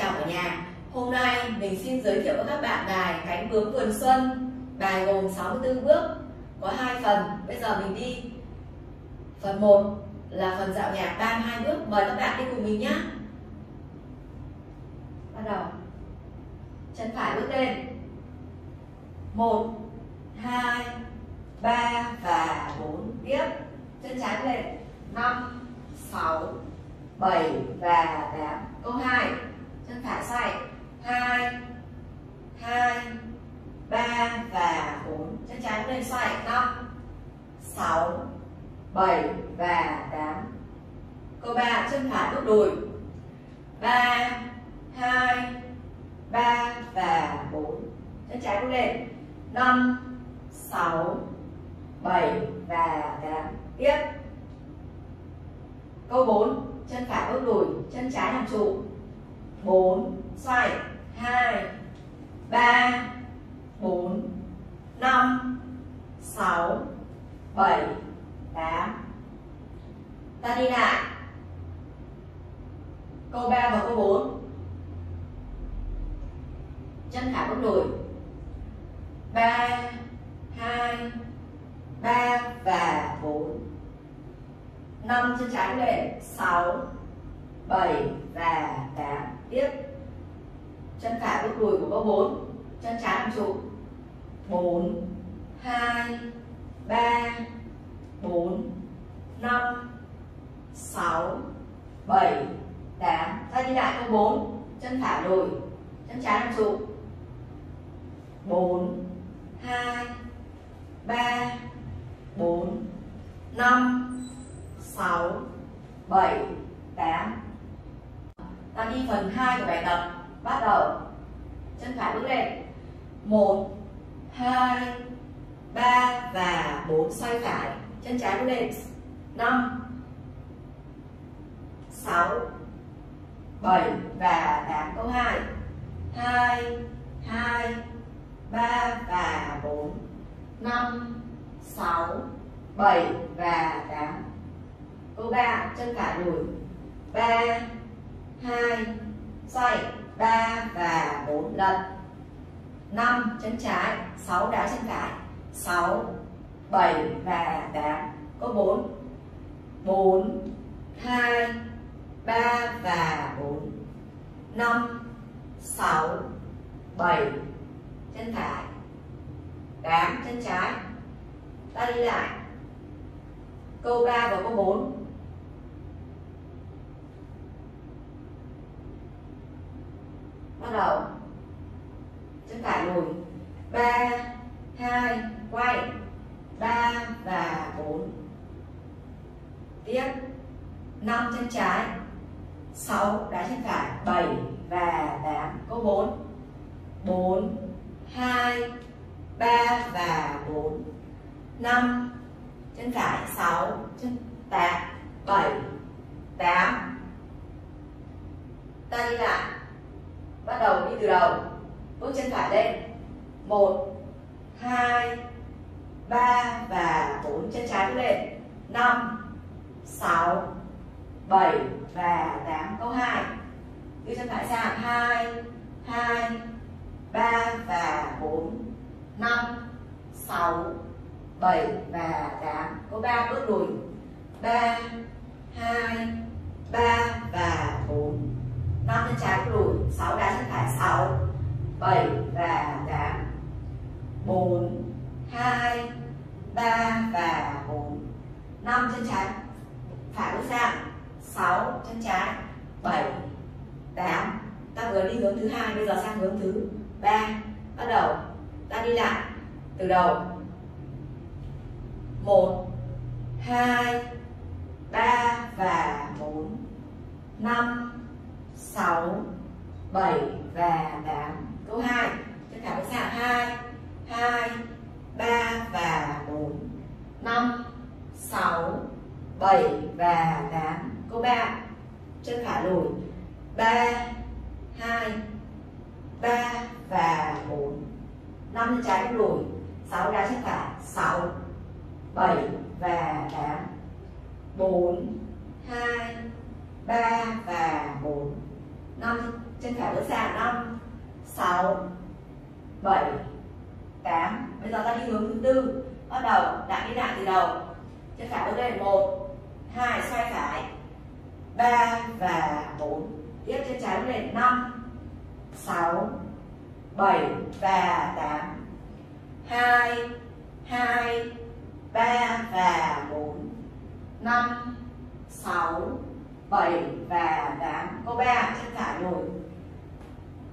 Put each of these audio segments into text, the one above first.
Chào cả nhà. Hôm nay mình xin giới thiệu với các bạn bài Cánh bướm vườn xuân. Bài gồm 64 bước, Có hai phần, Bây giờ mình đi. Phần 1 là phần dạo nhạc 32 bước, Mời các bạn đi cùng mình nhé. Bắt đầu. Chân phải bước lên. 1 2 3 và 4 Tiếp. Chân trái lên. 5 6 7 và 8 Câu 2 Chân phải xoay 2 2 3 và 4 Chân trái lên xoay 5 6 7 và 8 Câu 3 chân phải bước đùi. 3 2 3 và 4 Chân trái bước lên. 5 6 7 và 8 Tiếp. Câu 4 chân phải bước đùi, chân trái làm trụ 4 xoay 2 3 4 5 6 7 8 ta đi lại. Câu 3 và câu 4 chân thả bước lùi 3 2 3 và 4 5 chân trái lên. 6 7 và 8 tiếp. Chân phải bước lùi của bước 4 chân trái làm trụ 4 2 3 4 5 6 7 8 ta đi lại câu 4 chân phải lùi chân trái làm trụ 4 2 3 4 5 6 7 8 Ta đi phần 2 của bài tập. Bắt đầu. Chân phải bước lên. 1 2 3 và 4 xoay phải. Chân trái bước lên. 5 6 7 và 8 câu 2 2 2 3 và 4 5 6 7 và 8 câu 3 chân phải lùi. 3 2 xoay 3 và 4 lật 5 chân trái. 6 đá chân phải. 6 7 và 8 có 4 4 2 3 và 4 5 6 7 chân phải. 8 chân trái. Ta đi lại. Câu 3 và câu 4 bắt đầu chân phải lùi. Ba, hai, quay. Ba và bốn. Tiếp. Năm chân trái. Sáu đá chân phải. Bảy và tám. Câu bốn. Bốn, hai, ba và bốn. Năm chân phải. Sáu chân tám bảy, tám. Ta đi lại bắt đầu đi từ đầu. Bước chân phải lên. Một, hai, ba và bốn chân trái bước lên. Năm, sáu, bảy và tám. Câu hai. Đưa chân phải sang. Hai hai, ba và bốn. Năm, sáu, bảy và tám. Câu ba, bước lùi. Ba, hai, ba và bốn. 5 chân trái lùi 6 đá chân phải 6 7 và 8 4 2 3 và 4 5 chân trái phải bước sang. 6 chân trái 7 8 ta vừa đi hướng thứ hai, bây giờ sang hướng thứ ba. Bắt đầu, ta đi lại từ đầu. 1 2 3 và 4 5 6 7 và 8 câu 2 tất cả các dạng 2 2 3 và 4 5 6 7 và 8 câu 3 chân phải lùi. 3 2 3 và 4 5 chân trái lùi. 6 đá chân phải. 6 7 và 8 4 2 3 và 4 5 chân phải bước ra năm, sáu, bảy, tám. Bây giờ ta đi hướng thứ tư. Bắt đầu đạn đi đạn từ đầu. Chân phải bước lên một, hai, xoay phải, ba và bốn. Tiếp chân trái bước lên năm, sáu, bảy và tám. Hai hai, ba và bốn. Năm, sáu bảy và tám. Câu ba chân phải rồi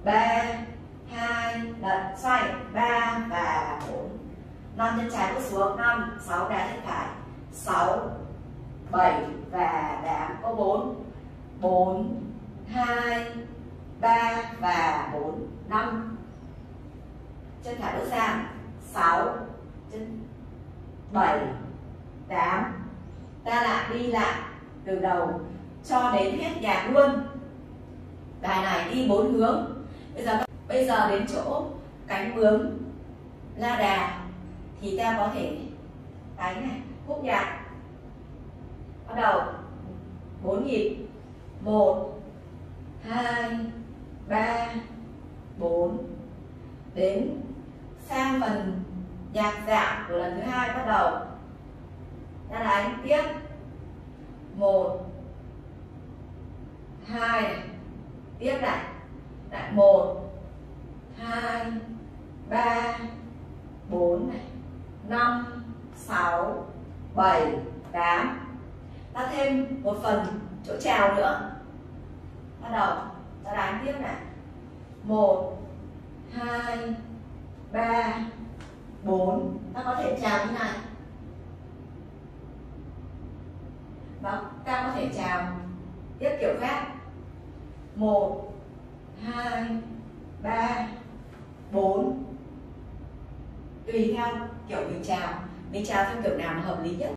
ba, hai lật xoay. Ba và bốn. Năm chân trái bước xuống. Năm, sáu đá chân phải sáu, bảy và tám. Câu bốn. Bốn, hai, ba và bốn. Năm. Chân phải bước sang. Sáu, chân, bảy, tám. Ta lại đi lại từ đầu cho đến hết nhạc luôn. Bài này đi bốn hướng. Bây giờ bây giờ đến chỗ cánh bướm la đà thì ta có thể đánh này, khúc nhạc. Bắt đầu. Bốn nhịp. Một, hai, ba, bốn. Đến sang phần nhạc dạo của lần thứ hai bắt đầu. Ta đánh tiếp. Một hai. Này tiếp lại. Lại một. Hai. Ba. Bốn này. Năm. Sáu. Bảy. Tám. Ta thêm một phần chỗ trèo nữa. Bắt đầu ta đánh tiếp này. Một. Hai. Ba. Bốn. Ta có thể trèo như này. Và ta có thể trèo tiếp kiểu khác một, hai, ba, bốn. Tùy theo kiểu mình chào. Mình chào theo kiểu nào mà hợp lý nhất?